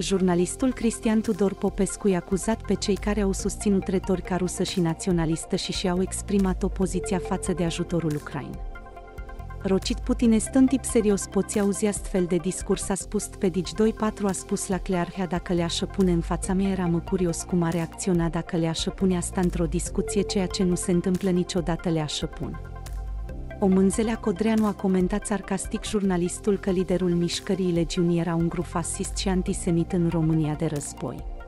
Jurnalistul Cristian Tudor Popescu i-a acuzat pe cei care au susținut retorica rusă și naționalistă și și-au exprimat opoziția față de ajutorul Ucrain. Rocit Putin este în tip serios poți auzi astfel de discurs a spus pe Digi24 a spus la Clearhea dacă le-aș pune în fața mea eram curios cum a reacționa dacă le-aș pune asta într-o discuție ceea ce nu se întâmplă niciodată le-aș pun. O Mânzelea Codreanu a comentat sarcastic jurnalistul că liderul mișcării legiunii era un grup fascist și antisemit în România de război.